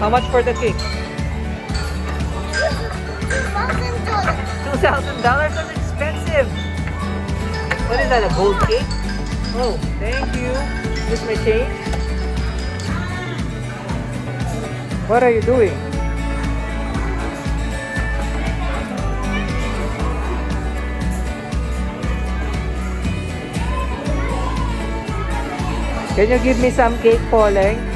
How much for the cake? $2,000? $2,000? That's expensive. What is that, a gold cake? Oh, thank you. This my change. What are you doing? Can you give me some cake, Pauleen?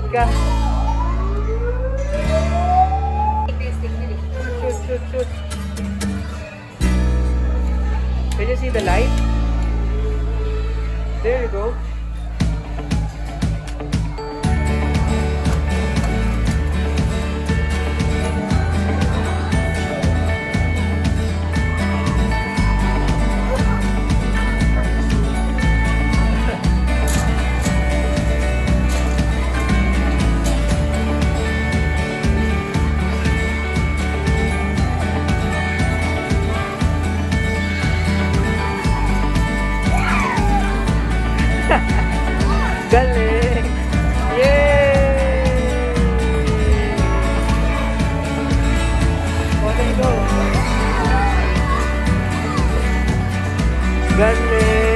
Gulat ka. Shoot, shoot. Can you see the light? There you go. Galing! Yay! Okay, go! Galing!